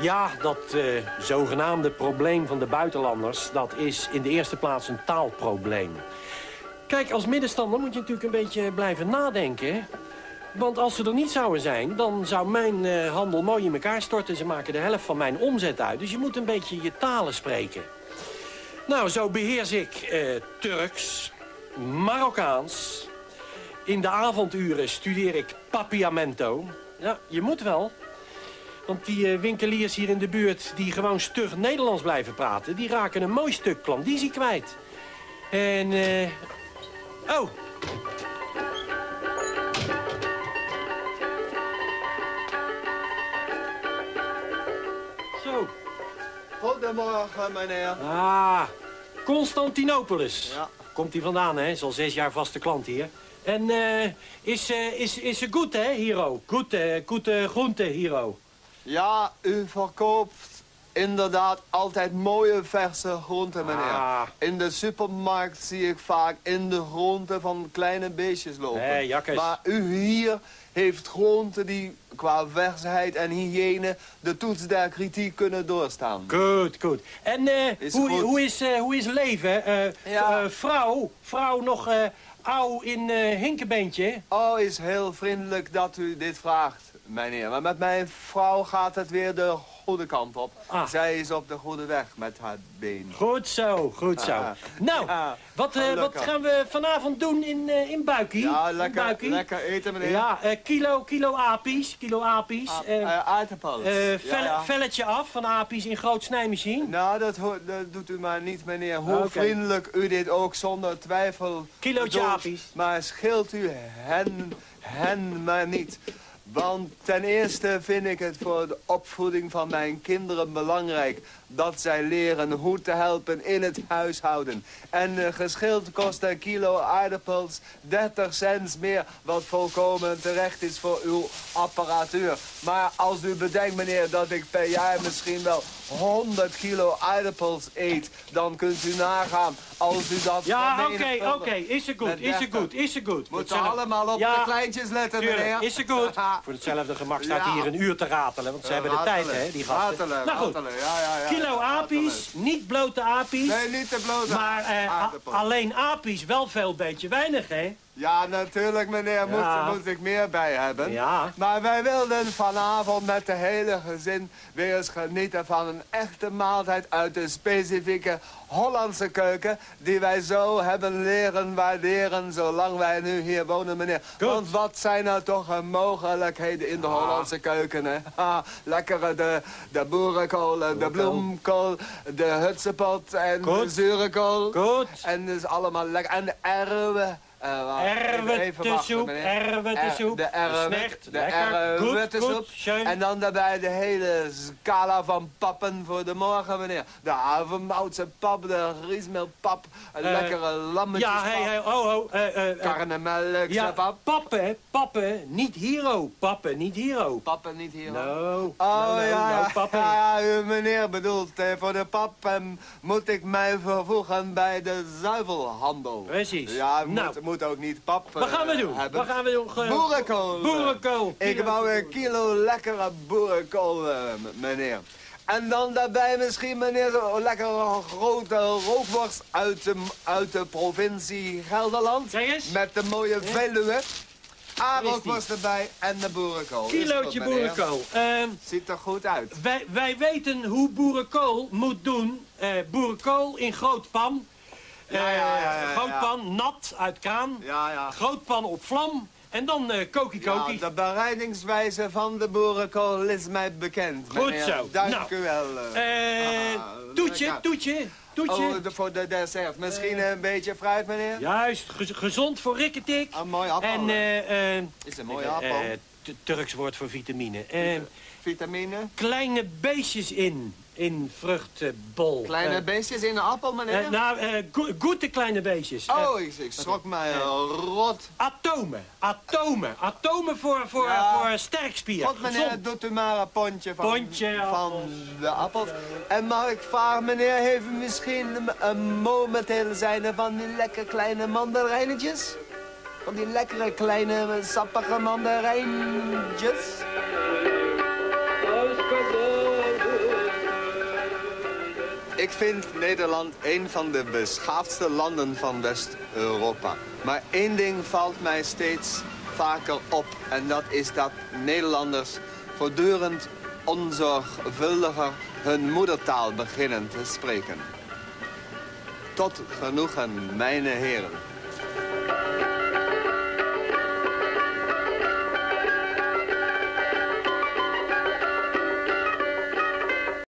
Ja, dat eh, zogenaamde probleem van de buitenlanders... dat is in de eerste plaats een taalprobleem. Kijk, als middenstander moet je natuurlijk een beetje blijven nadenken. Want als ze er niet zouden zijn, dan zou mijn eh, handel mooi in elkaar storten. Ze maken de helft van mijn omzet uit. Dus je moet een beetje je talen spreken. Nou, zo beheers ik eh, Turks, Marokkaans. In de avonduren studeer ik Papiamento. Ja, je moet wel. Want die eh, winkeliers hier in de buurt die gewoon stug Nederlands blijven praten... die raken een mooi stuk klandizie kwijt. En, eh... Oh, zo. Goedemorgen, meneer. Ah, Constantinopolis. Ja. Komt hij vandaan, hè? Is al zes jaar vaste klant hier. En eh, is, eh, is, is ze goed, hè, Hiro? Goed, eh, goed groente, Hiro. Ja, u verkoopt inderdaad altijd mooie verse groenten, meneer. Ah. In de supermarkt zie ik vaak in de groenten van kleine beestjes lopen. Nee, jakkes. Maar u hier heeft groenten die qua versheid en hygiëne de toets der kritiek kunnen doorstaan. Goed, goed. En eh, Is hoe, goed. hoe, is, eh, hoe is leven? Eh, Ja. eh, vrouw, vrouw nog eh ouw in eh hinkenbeentje? Oh, is heel vriendelijk dat u dit vraagt, meneer. Maar met mijn vrouw gaat het weer de goede kant op. Ah. Zij is op de goede weg met haar been. Goed zo, goed zo. Ah. Nou, Ja, wat, eh, wat gaan we vanavond doen in, eh in Buikie? Ja, In lekker, Buikie? lekker eten, meneer. Ja, eh, kilo, kilo apies, kilo apies. Ah, Ja, ja. Velletje af van apies in groot snijmachine. Nou, dat, dat doet u maar niet, meneer. Hoe vriendelijk u dit ook zonder twijfel Kilootje apies. Maar scheelt u hen, hen maar niet. Want ten eerste vind ik het voor de opvoeding van mijn kinderen belangrijk... dat zij leren hoe te helpen in het huishouden. En eh, geschild kost een kilo aardappels 30 cent meer... wat volkomen terecht is voor uw apparatuur. Maar als u bedenkt, meneer, dat ik per jaar misschien wel 100 kilo aardappels eet... dan kunt u nagaan als u dat Ja, oké, oké. Is ze goed, is 30. goed, is ze goed. Moeten allemaal op Ja, de kleintjes letten, meneer. Is ze goed? Voor hetzelfde gemak staat Ja. hier een uur te ratelen, want ze hebben de tijd, hè, die gasten. Ratelen, nou goed, ratelen, ja, ja, ja. kilo apies, niet blote apies. Nee, niet te blote Maar eh, alleen apies wel veel beetje weinig, hè? Ja, natuurlijk, meneer. Moet, Ja. moet ik meer bij hebben. Ja. Maar wij wilden vanavond met de hele gezin weer eens genieten van een echte maaltijd uit de specifieke Hollandse keuken... die wij zo hebben leren waarderen zolang wij nu hier wonen, meneer. Goed. Want wat zijn nou toch mogelijkheden in de Hollandse keuken, hè? Ha, lekkere de, de boerenkool, eh, de bloemkool, de hutsepot en de Goed. zure kool. Goed. En dus allemaal lekker. En de erwe. Eh, wacht, even- even wachten, Erwtensoep, meneer. erwtensoep. Er- De erwe, Gesnert, de. Goed. En dan daarbij de hele scala van pappen voor de morgen, meneer. De havermoutse pap, de griesmeelpap, een Eh, lekkere lammetjespap. Ja, hey, hey, oh, oh. eh, eh, eh, ja, pap. pappen, pappen, niet hero. Pappen, niet hero. Pappen niet hier. No. Oh no, no, ja, pappen. ja, u meneer bedoelt, eh, voor de pap ehm, moet ik mij vervoegen bij de zuivelhandel. Precies. Ja, Nou. Moet, ook niet pap Wat gaan we eh, doen? hebben. Wat gaan we doen? Ge- Boerenkool. Boerenkool. Ik wou een kilo lekkere boerenkool, eh, meneer. En dan daarbij misschien, meneer, zo'n lekkere grote rookworst uit de, uit de provincie Gelderland. Zeg eens. Met de mooie Veluwe. die? A-rookworst erbij en de boerenkool. Kilootje goed, boerenkool. Ehm, Ziet er goed uit. wij, wij weten hoe boerenkool moet doen. Eh, boerenkool in groot pan. Ja, ja, ja, Ja. nat, uit kraan. Ja, ja. Groot pan op vlam. En dan eh kokie Ja, kokie. de bereidingswijze van de boerenkool is mij bekend. Goed meneer. zo. Dank Nou, u wel. eh. Eh, Ah, toetje, toetje, toetje. Oh, de, voor de dessert. Misschien een beetje fruit, meneer? Juist, gez- gezond voor rikketik. Een mooi appel. En is een mooie appel. Turks woord voor vitamine. Eh, Vitamine. kleine beestjes in, in vruchtbol. Kleine Eh, beestjes in een appel, meneer? eh, nou, go- goede kleine beestjes. Oh, ik, ik schrok mij rot. atomen, atomen, atomen voor, voor, Ja. voor sterkspier. God, meneer, doet u maar een pondje van, Pondje van appels. de appels. En mag ik vragen, meneer, heeft u misschien een, een momenteel zijn van die lekker kleine mandarijnetjes? Van die lekkere kleine sappige mandarijntjes? Ik vind Nederland een van de beschaafdste landen van West-Europa. Maar één ding valt mij steeds vaker op. En dat is dat Nederlanders voortdurend onzorgvuldiger hun moedertaal beginnen te spreken. Tot genoegen, mijn heren.